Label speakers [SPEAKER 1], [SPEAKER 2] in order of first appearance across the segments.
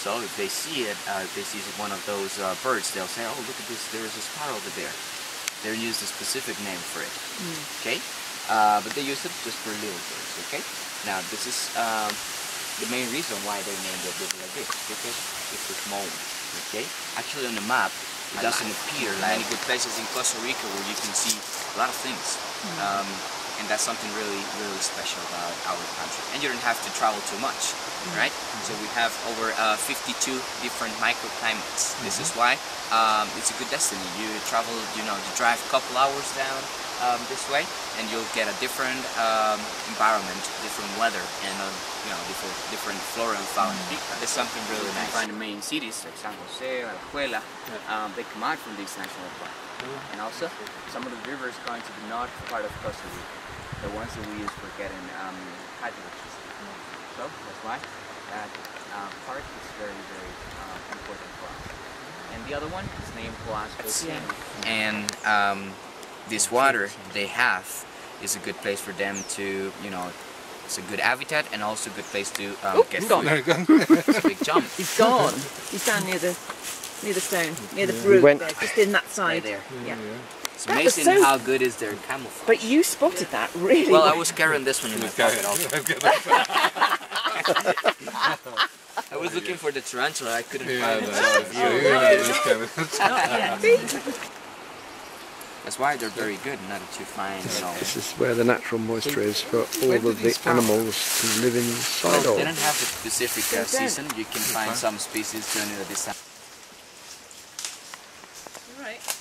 [SPEAKER 1] sparrow. So if they see it, uh, if they see one of those uh, birds, they'll say, oh, look at this, there's a sparrow over there. They use a specific name for it, okay? Uh, but they use it just for little birds, okay? Now, this is um, the main reason why they named it river like this, because it's a small one, okay? Actually, on the map, it doesn't appear many good places in Costa Rica where you can see a lot of things. Um, and that's something really, really special about our country. And you don't have to travel too much, right? So we have over uh, 52 different microclimates. This is why um, it's a good destiny. You travel, you know, you drive a couple hours down um, this way, and you'll get a different um, environment, different weather, and uh, you know, different, different flora and fauna. There's something really nice. You Find the main cities like San Jose, Alajuela, um, they come out from this national park. And also, some of the rivers going to the north part of Costa Rica, the ones that we use for getting um, hydroelectricity. So that's why that uh, park is very, very uh, important for us. And the other one is named Coasco Cieno. And um, this water they have is a good place for them to, you know, it's a good habitat and also a good place to um, get
[SPEAKER 2] gone.
[SPEAKER 1] food.
[SPEAKER 3] There you go.
[SPEAKER 1] It's a big jump.
[SPEAKER 2] He's gone. He's down near the near the stone, near the
[SPEAKER 3] Yeah.
[SPEAKER 2] root there, just in that
[SPEAKER 1] Right
[SPEAKER 2] side.
[SPEAKER 1] there.
[SPEAKER 2] Yeah.
[SPEAKER 1] It's
[SPEAKER 2] That
[SPEAKER 1] amazing
[SPEAKER 2] so-
[SPEAKER 1] how good is their camouflage.
[SPEAKER 2] But you spotted that really
[SPEAKER 1] well, I was carrying this one in my pocket also. I was looking for the tarantula, I couldn't
[SPEAKER 3] Yeah,
[SPEAKER 1] find it.
[SPEAKER 3] no,
[SPEAKER 1] so
[SPEAKER 3] it's-
[SPEAKER 1] you-
[SPEAKER 3] yeah, yeah, it's kind of-
[SPEAKER 1] That's why they're very good, not to find, you know.
[SPEAKER 4] This is where the natural moisture is for all of the
[SPEAKER 3] these come from?
[SPEAKER 4] animals to live inside
[SPEAKER 1] Well, they
[SPEAKER 4] of.
[SPEAKER 1] don't have a specific uh, season. You can find some species during this time.
[SPEAKER 2] Right.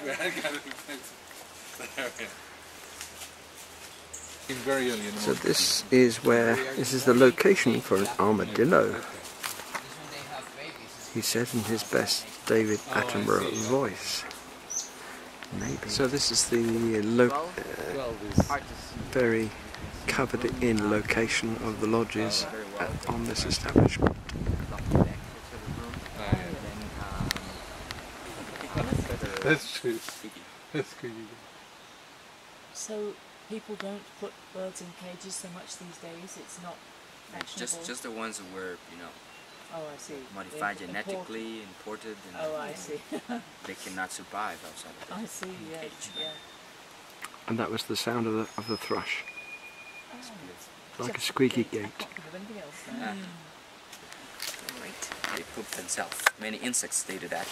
[SPEAKER 3] Very early in the
[SPEAKER 4] So this is where, this is the location for an armadillo, he said in his best David Attenborough voice. Maybe. So this is the lo- uh,
[SPEAKER 1] Hard to see.
[SPEAKER 4] very covered in location of the lodges at, on this establishment.
[SPEAKER 3] That's true. That's good.
[SPEAKER 5] So people don't put birds in cages so much these days. It's not fashionable.
[SPEAKER 1] Just, just the ones that were, you know,
[SPEAKER 5] oh, I see.
[SPEAKER 1] modified
[SPEAKER 5] They're
[SPEAKER 1] genetically, imported, and
[SPEAKER 5] Oh, I see.
[SPEAKER 1] they cannot survive outside of
[SPEAKER 5] I
[SPEAKER 1] the
[SPEAKER 5] see. Yes.
[SPEAKER 1] cage.
[SPEAKER 5] Yeah.
[SPEAKER 4] And that was the sound of the, of the thrush,
[SPEAKER 5] Oh,
[SPEAKER 4] like a squeaky
[SPEAKER 5] great.
[SPEAKER 4] Gate.
[SPEAKER 5] can't think of anything else.
[SPEAKER 1] Ah. Right. They poop themselves. Many insects they do that.